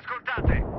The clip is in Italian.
Ascoltate,